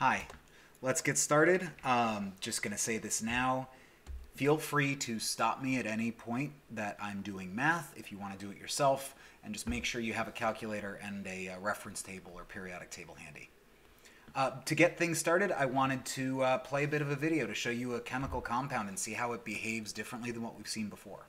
Hi, let's get started. Um, just going to say this now. Feel free to stop me at any point that I'm doing math if you want to do it yourself, and just make sure you have a calculator and a, uh reference table or periodic table handy. Uh, to get things started, I wanted to uh, play a bit of a video to show you a chemical compound and see how it behaves differently than what we've seen before.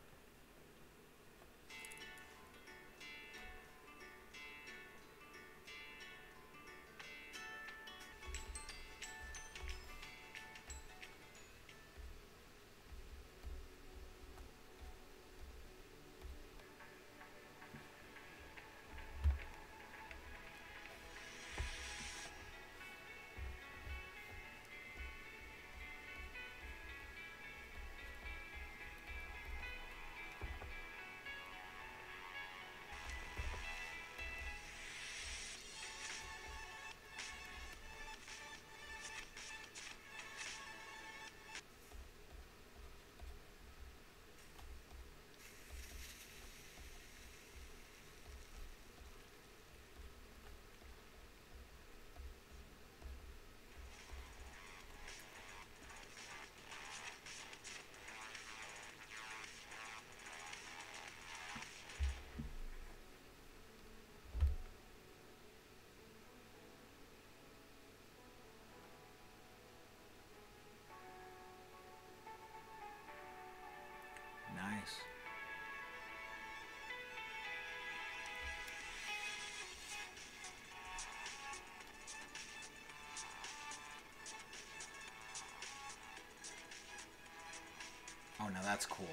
Now that's cool.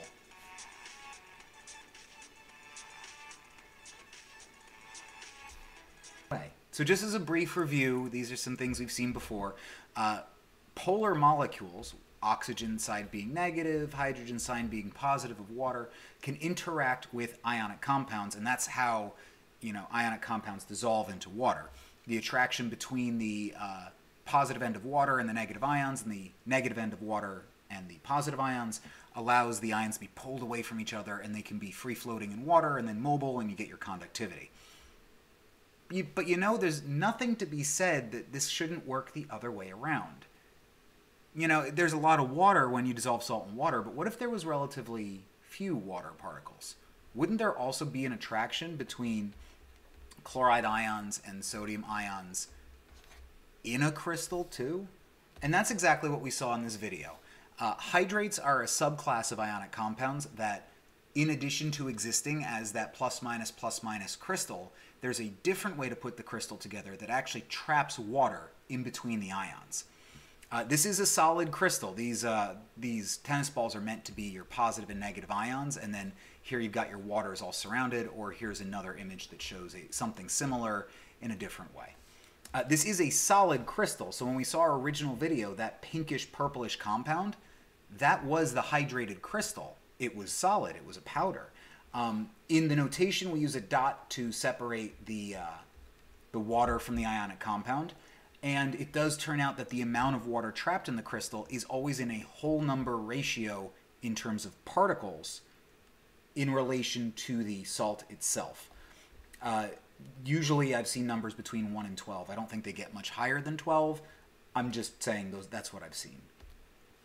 Right. So just as a brief review, these are some things we've seen before. Uh, polar molecules, oxygen side being negative, hydrogen side being positive of water, can interact with ionic compounds, and that's how you know ionic compounds dissolve into water. The attraction between the uh, positive end of water and the negative ions, and the negative end of water and the positive ions, allows the ions to be pulled away from each other, and they can be free floating in water and then mobile, and you get your conductivity. You, but you know, there's nothing to be said that this shouldn't work the other way around. You know, there's a lot of water when you dissolve salt in water, but what if there was relatively few water particles? Wouldn't there also be an attraction between chloride ions and sodium ions in a crystal too? And that's exactly what we saw in this video. Uh, hydrates are a subclass of ionic compounds that, in addition to existing as that plus minus plus minus crystal, there's a different way to put the crystal together that actually traps water in between the ions. Uh, this is a solid crystal. These uh, these tennis balls are meant to be your positive and negative ions, and then here you've got your waters all surrounded. Or here's another image that shows a, something similar in a different way. Uh, this is a solid crystal. So when we saw our original video, that pinkish purplish compound, that was the hydrated crystal. It was solid. It was a powder. Um, in the notation, we use a dot to separate the uh, the water from the ionic compound. And it does turn out that the amount of water trapped in the crystal is always in a whole number ratio in terms of particles in relation to the salt itself. Uh, usually I've seen numbers between 1 and 12. I don't think they get much higher than 12. I'm just saying those that's what I've seen.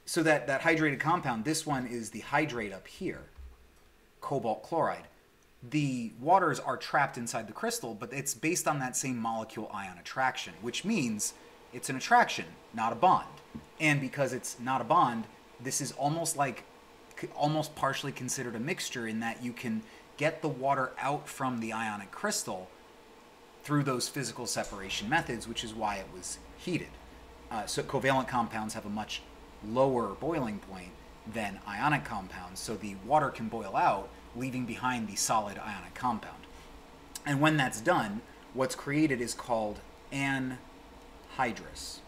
So that, that hydrated compound, this one is the hydrate up here, cobalt chloride the waters are trapped inside the crystal, but it's based on that same molecule ion attraction, which means it's an attraction, not a bond. And because it's not a bond, this is almost like almost partially considered a mixture in that you can get the water out from the ionic crystal through those physical separation methods, which is why it was heated. Uh, so covalent compounds have a much lower boiling point than ionic compounds, so the water can boil out leaving behind the solid ionic compound. And when that's done, what's created is called anhydrous,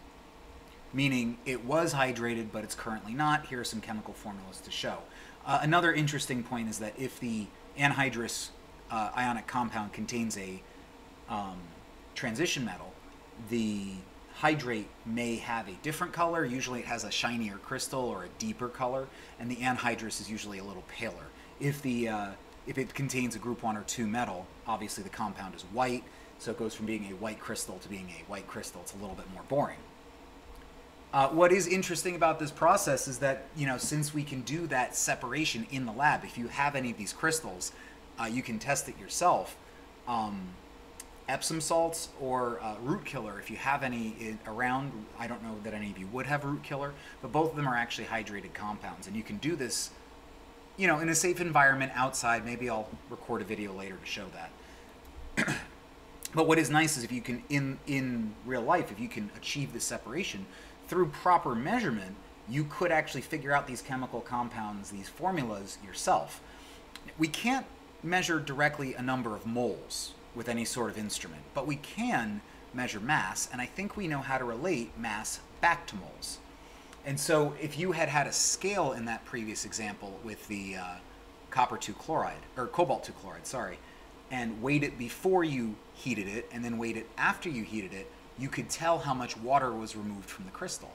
meaning it was hydrated, but it's currently not. Here are some chemical formulas to show. Uh, another interesting point is that if the anhydrous uh, ionic compound contains a um, transition metal, the hydrate may have a different color. Usually it has a shinier crystal or a deeper color, and the anhydrous is usually a little paler if the uh, if it contains a group one or two metal, obviously the compound is white, so it goes from being a white crystal to being a white crystal. It's a little bit more boring. Uh, what is interesting about this process is that, you know, since we can do that separation in the lab, if you have any of these crystals, uh, you can test it yourself. Um, Epsom salts or uh, root killer, if you have any in, around, I don't know that any of you would have root killer, but both of them are actually hydrated compounds. And you can do this, you know, in a safe environment outside. Maybe I'll record a video later to show that. but what is nice is if you can, in, in real life, if you can achieve this separation through proper measurement, you could actually figure out these chemical compounds, these formulas yourself. We can't measure directly a number of moles with any sort of instrument, but we can measure mass, and I think we know how to relate mass back to moles. And so if you had had a scale in that previous example with the uh, copper 2 chloride, or cobalt 2 chloride, sorry, and weighed it before you heated it, and then weighed it after you heated it, you could tell how much water was removed from the crystal.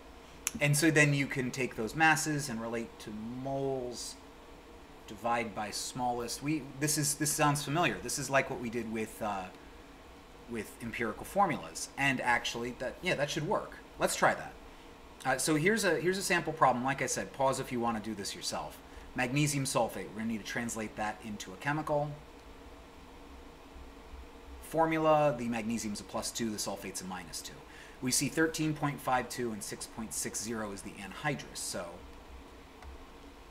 And so then you can take those masses and relate to moles divide by smallest. We this is this sounds familiar. This is like what we did with uh, with empirical formulas, and actually that yeah that should work. Let's try that. Uh, so here's a here's a sample problem. Like I said, pause if you want to do this yourself. Magnesium sulfate. We're to need to translate that into a chemical formula. The magnesium's a plus two. The sulfate's a minus two. We see 13.52 and 6.60 is the anhydrous. So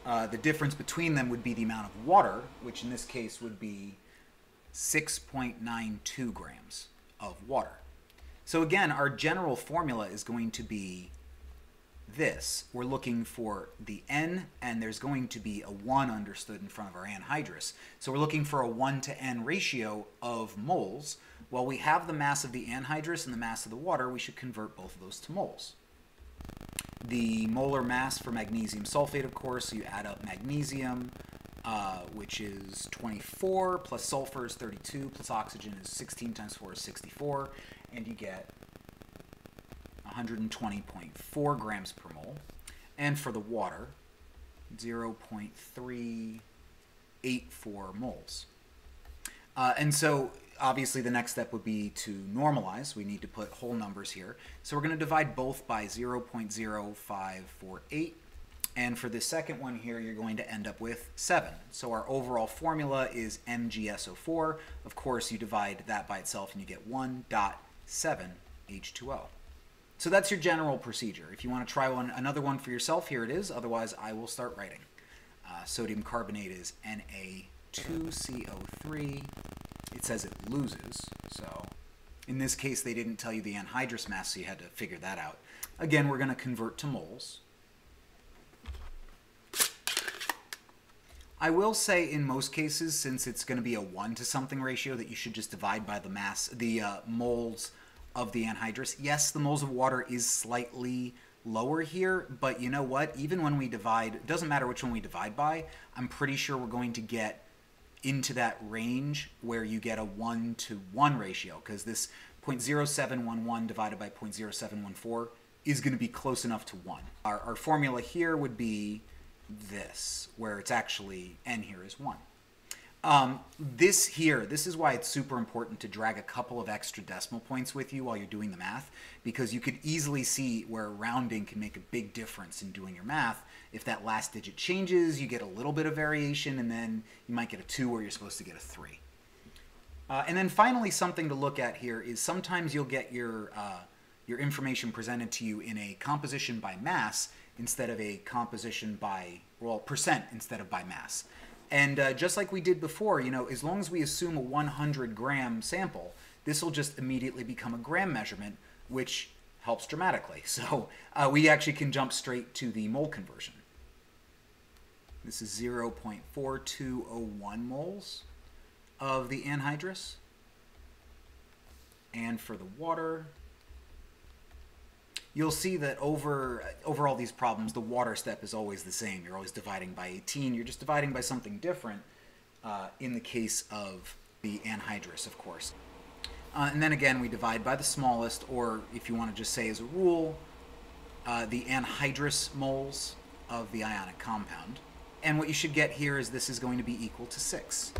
uh, the difference between them would be the amount of water, which in this case would be 6.92 grams of water. So again, our general formula is going to be this. We're looking for the N, and there's going to be a 1 understood in front of our anhydrous. So we're looking for a 1 to N ratio of moles. While we have the mass of the anhydrous and the mass of the water, we should convert both of those to moles the molar mass for magnesium sulfate, of course, you add up magnesium, uh, which is 24, plus sulfur is 32, plus oxygen is 16 times 4 is 64, and you get 120.4 grams per mole. And for the water, 0.384 moles. Uh, and so obviously the next step would be to normalize. We need to put whole numbers here. So we're going to divide both by 0.0548. And for the second one here, you're going to end up with 7. So our overall formula is MgSO4. Of course, you divide that by itself and you get 1.7 H2O. So that's your general procedure. If you want to try one, another one for yourself, here it is. Otherwise, I will start writing. Uh, sodium carbonate is Na2CO3 it says it loses. So in this case, they didn't tell you the anhydrous mass, so you had to figure that out. Again, we're going to convert to moles. I will say in most cases, since it's going to be a 1 to something ratio, that you should just divide by the mass, the uh, moles of the anhydrous. Yes, the moles of water is slightly lower here, but you know what? Even when we divide, doesn't matter which one we divide by, I'm pretty sure we're going to get into that range where you get a 1 to 1 ratio because this 0.0711 divided by 0.0714 is going to be close enough to 1. Our, our formula here would be this, where it's actually n here is 1. Um, this here, this is why it's super important to drag a couple of extra decimal points with you while you're doing the math, because you could easily see where rounding can make a big difference in doing your math. If that last digit changes, you get a little bit of variation, and then you might get a 2 where you're supposed to get a 3. Uh, and then finally, something to look at here is sometimes you'll get your, uh, your information presented to you in a composition by mass instead of a composition by, well, percent instead of by mass. And uh, just like we did before, you know, as long as we assume a 100 gram sample, this will just immediately become a gram measurement, which helps dramatically. So uh, we actually can jump straight to the mole conversion. This is 0.4201 moles of the anhydrous. And for the water, you'll see that over over all these problems, the water step is always the same. You're always dividing by 18. You're just dividing by something different uh, in the case of the anhydrous, of course. Uh, and then again, we divide by the smallest, or if you want to just say as a rule, uh, the anhydrous moles of the ionic compound. And what you should get here is this is going to be equal to 6.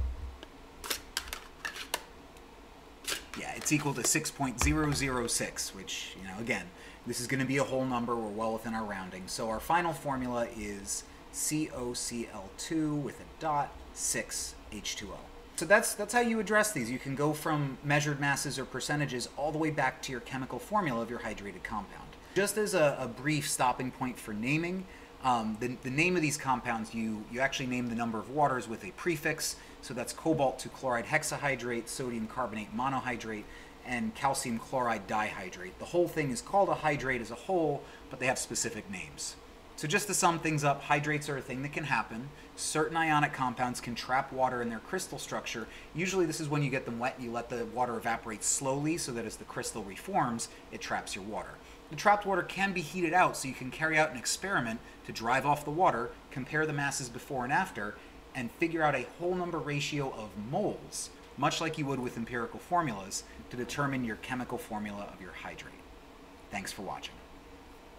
Yeah, it's equal to 6.006, which, you know, again, This is going to be a whole number. We're well within our rounding. So our final formula is CoCl2 with a dot 6 H2O. So that's that's how you address these. You can go from measured masses or percentages all the way back to your chemical formula of your hydrated compound. Just as a, a brief stopping point for naming, um, the, the name of these compounds, you, you actually name the number of waters with a prefix. So that's cobalt 2 chloride hexahydrate, sodium carbonate monohydrate, and calcium chloride dihydrate. The whole thing is called a hydrate as a whole, but they have specific names. So just to sum things up, hydrates are a thing that can happen. Certain ionic compounds can trap water in their crystal structure. Usually this is when you get them wet, and you let the water evaporate slowly so that as the crystal reforms, it traps your water. The trapped water can be heated out so you can carry out an experiment to drive off the water, compare the masses before and after, and figure out a whole number ratio of moles, much like you would with empirical formulas, to determine your chemical formula of your hydrate. Thanks for watching.